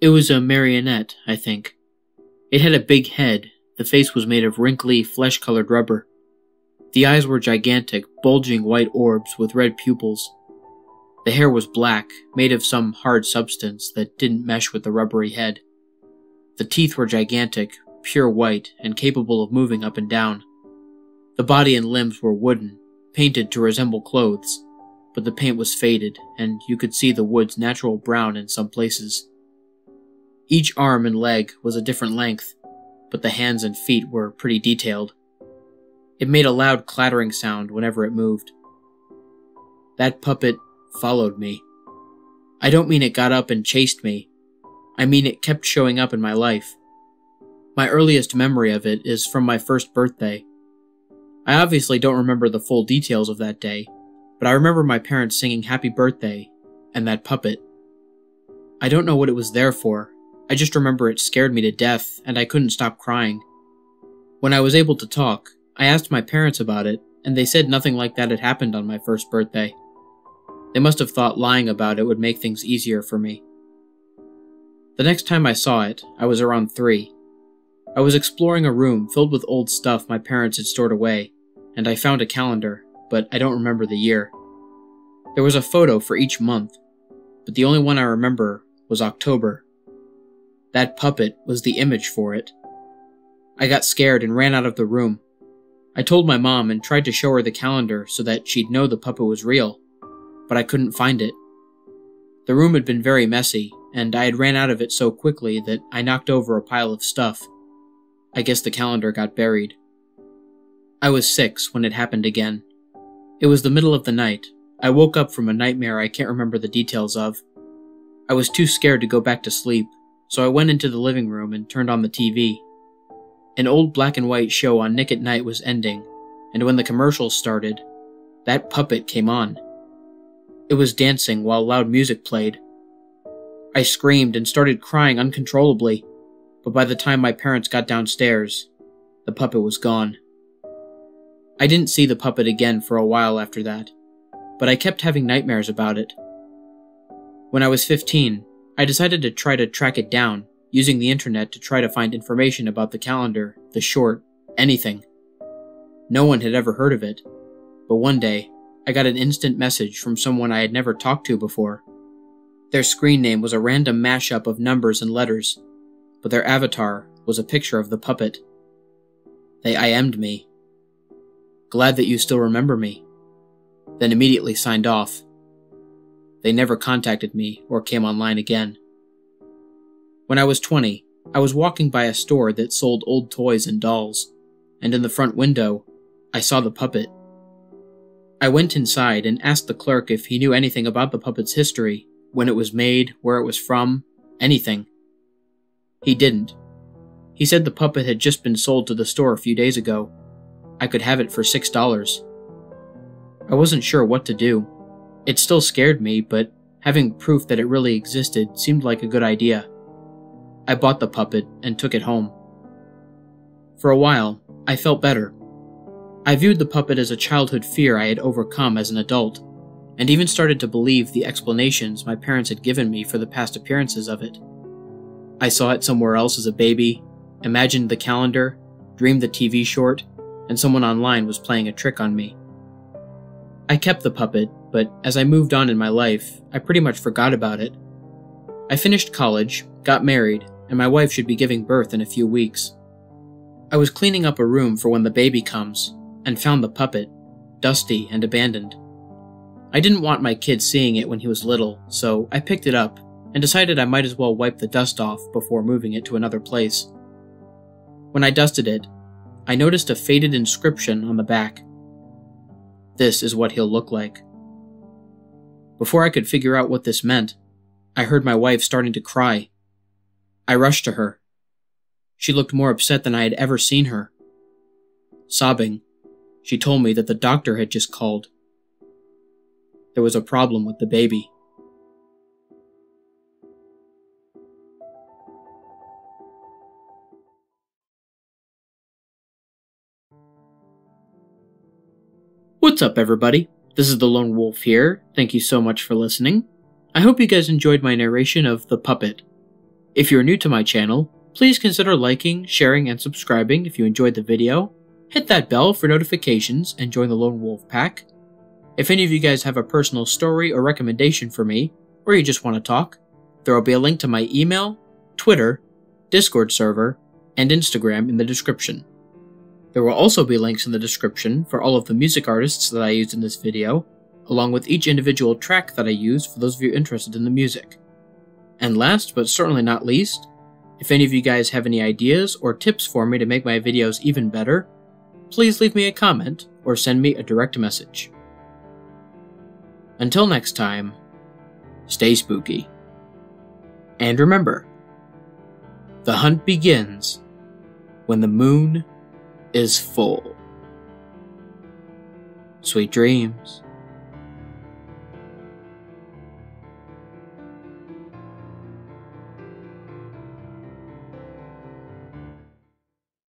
It was a marionette, I think. It had a big head, the face was made of wrinkly, flesh colored rubber. The eyes were gigantic, bulging white orbs with red pupils. The hair was black, made of some hard substance that didn't mesh with the rubbery head. The teeth were gigantic, pure white, and capable of moving up and down. The body and limbs were wooden, painted to resemble clothes, but the paint was faded, and you could see the wood's natural brown in some places. Each arm and leg was a different length, but the hands and feet were pretty detailed. It made a loud clattering sound whenever it moved. That puppet followed me. I don't mean it got up and chased me. I mean it kept showing up in my life. My earliest memory of it is from my first birthday. I obviously don't remember the full details of that day, but I remember my parents singing Happy Birthday and that puppet. I don't know what it was there for. I just remember it scared me to death and I couldn't stop crying. When I was able to talk, I asked my parents about it, and they said nothing like that had happened on my first birthday. They must have thought lying about it would make things easier for me. The next time I saw it, I was around three. I was exploring a room filled with old stuff my parents had stored away, and I found a calendar, but I don't remember the year. There was a photo for each month, but the only one I remember was October. That puppet was the image for it. I got scared and ran out of the room. I told my mom and tried to show her the calendar so that she'd know the puppet was real, but I couldn't find it. The room had been very messy, and I had ran out of it so quickly that I knocked over a pile of stuff. I guess the calendar got buried. I was six when it happened again. It was the middle of the night. I woke up from a nightmare I can't remember the details of. I was too scared to go back to sleep, so I went into the living room and turned on the TV. An old black and white show on Nick at Night was ending, and when the commercials started, that puppet came on. It was dancing while loud music played. I screamed and started crying uncontrollably, but by the time my parents got downstairs, the puppet was gone. I didn't see the puppet again for a while after that, but I kept having nightmares about it. When I was 15, I decided to try to track it down, using the internet to try to find information about the calendar, the short, anything. No one had ever heard of it, but one day, I got an instant message from someone I had never talked to before. Their screen name was a random mashup of numbers and letters, but their avatar was a picture of the puppet. They IM'd me. Glad that you still remember me. Then immediately signed off. They never contacted me or came online again. When I was 20, I was walking by a store that sold old toys and dolls, and in the front window, I saw the puppet. I went inside and asked the clerk if he knew anything about the puppet's history, when it was made, where it was from, anything. He didn't. He said the puppet had just been sold to the store a few days ago. I could have it for six dollars. I wasn't sure what to do. It still scared me, but having proof that it really existed seemed like a good idea. I bought the puppet and took it home. For a while, I felt better. I viewed the puppet as a childhood fear I had overcome as an adult, and even started to believe the explanations my parents had given me for the past appearances of it. I saw it somewhere else as a baby, imagined the calendar, dreamed the TV short, and someone online was playing a trick on me. I kept the puppet, but as I moved on in my life, I pretty much forgot about it. I finished college, got married, and my wife should be giving birth in a few weeks. I was cleaning up a room for when the baby comes, and found the puppet, dusty and abandoned. I didn't want my kid seeing it when he was little, so I picked it up and decided I might as well wipe the dust off before moving it to another place. When I dusted it, I noticed a faded inscription on the back. This is what he'll look like. Before I could figure out what this meant, I heard my wife starting to cry. I rushed to her. She looked more upset than I had ever seen her. Sobbing, she told me that the doctor had just called. There was a problem with the baby. What's up, everybody? This is the Lone Wolf here. Thank you so much for listening. I hope you guys enjoyed my narration of The Puppet. If you're new to my channel, please consider liking, sharing, and subscribing if you enjoyed the video. Hit that bell for notifications and join the Lone Wolf Pack. If any of you guys have a personal story or recommendation for me, or you just want to talk, there will be a link to my email, Twitter, Discord server, and Instagram in the description. There will also be links in the description for all of the music artists that I used in this video, along with each individual track that I used for those of you interested in the music. And last but certainly not least, if any of you guys have any ideas or tips for me to make my videos even better, please leave me a comment or send me a direct message. Until next time, stay spooky. And remember, the hunt begins when the moon is full. Sweet dreams.